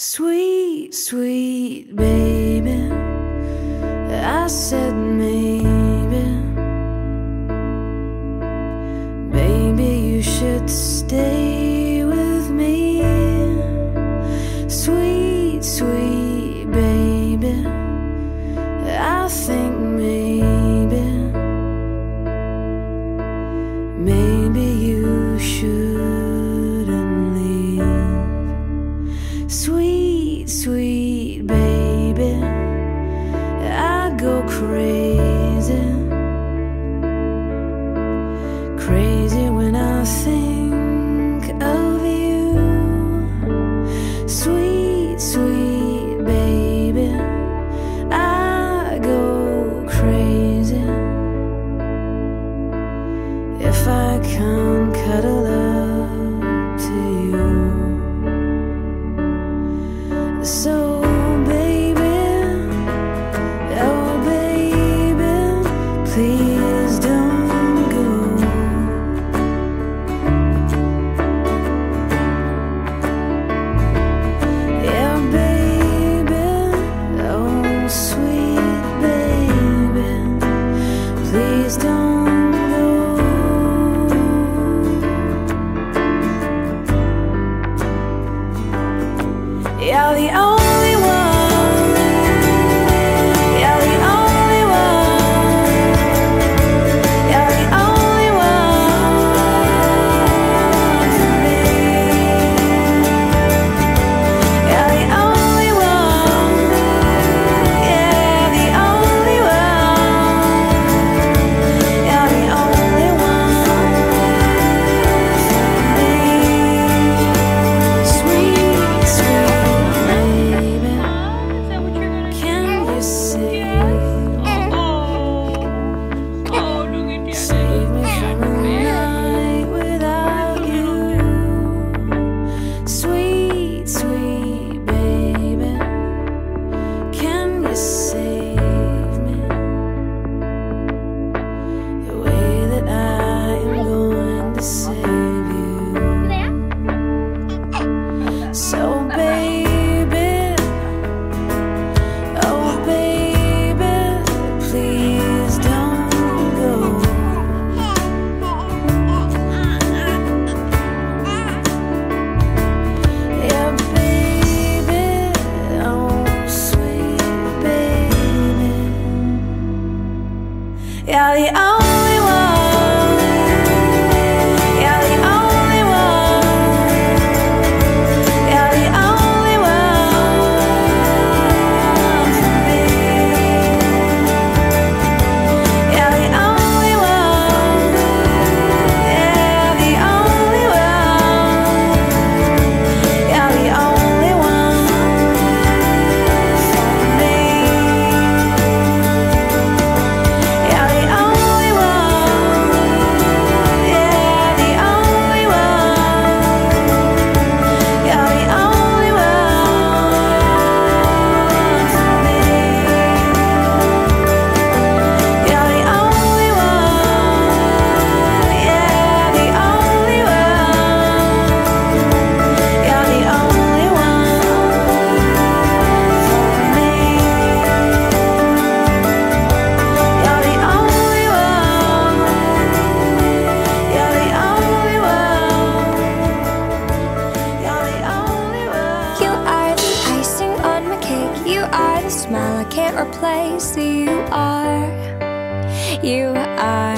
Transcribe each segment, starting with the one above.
Sweet, sweet baby. I said go crazy. Crazy you are.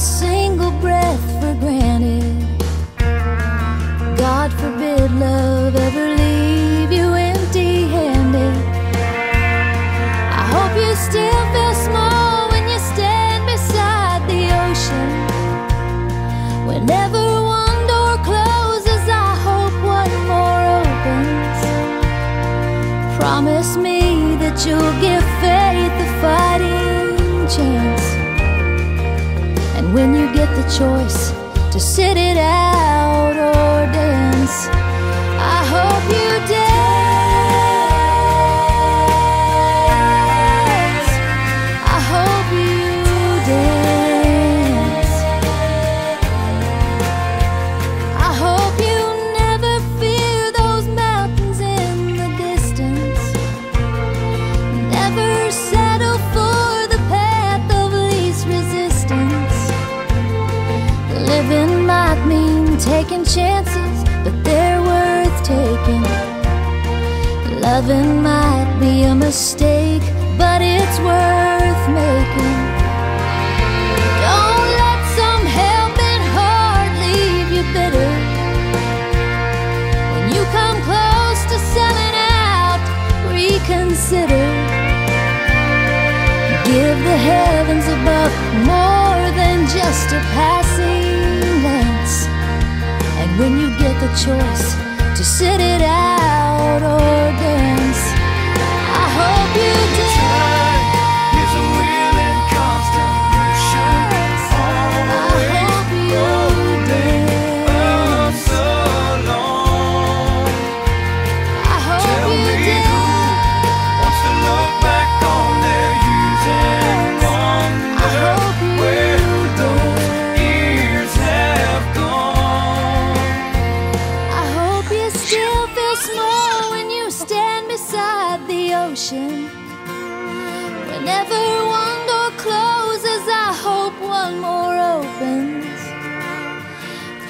Single breath for granted. God forbid love choice to sit it out or dance, I hope you Mean taking chances, but they're worth taking. Loving might be a mistake, but it's worth making. Don't let some helping heart leave you bitter. When you come close to selling out, reconsider. Give the heavens above more than just a passing when you get the choice to sit it out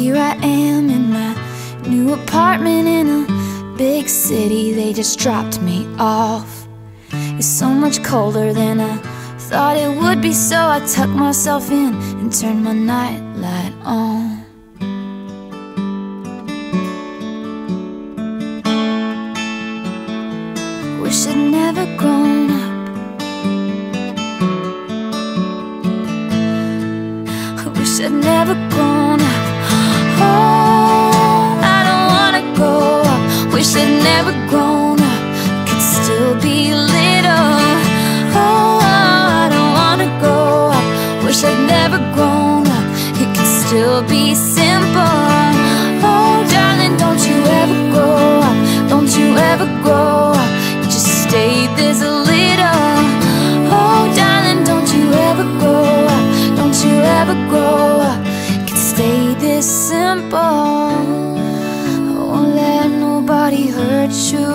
Here I am in my new apartment in a big city. They just dropped me off. It's so much colder than I thought it would be, so I tucked myself in and turned my nightlight on. Wish I'd never grown up. I wish I'd never still be simple. Oh, darling, don't you ever grow up. Don't you ever grow up. Just stay this little. Oh, darling, don't you ever grow up. Don't you ever grow up. Could stay this simple. Won't let nobody hurt you.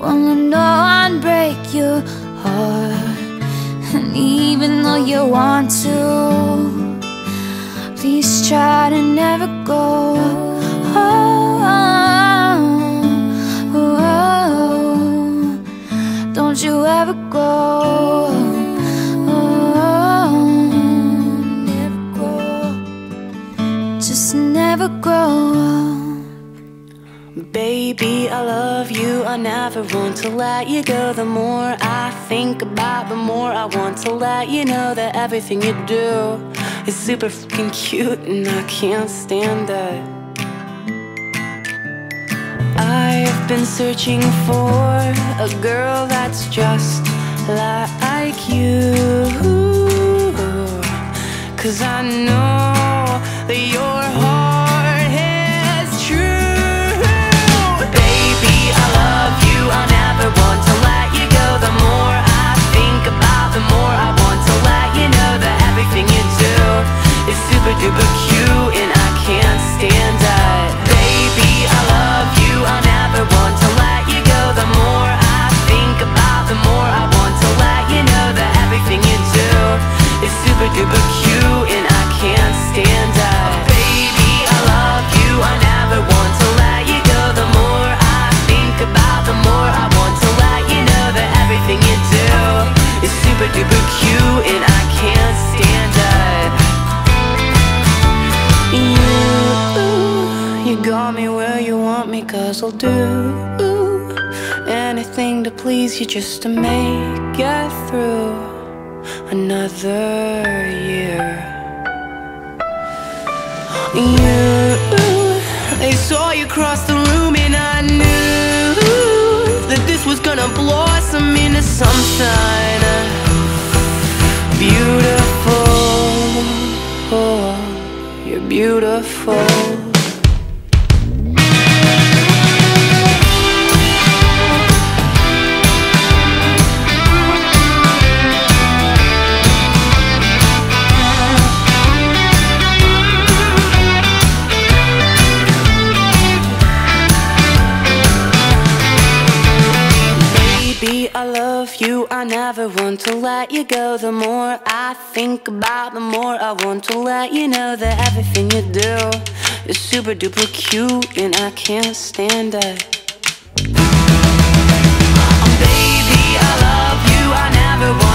Won't let no one break your heart. And even though you want to, try to never go. Oh, oh, oh. Don't you ever go. Oh, never grow. Just never grow. Baby, I love you. I never want to let you go. The more I think about, the more I want to let you know that everything you do is super fucking cute, and I can't stand it. I've been searching for a girl that's just like you. Cause I know that your cause I'll do anything to please you just to make it through another year. You, they saw you cross the room, and I knew that this was gonna blossom into something beautiful. Oh, you're beautiful. to let you go. The more I think about The more I want to let you know That everything you do Is super duper cute And I can't stand it. Oh, Baby, I love you. I never